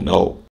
no.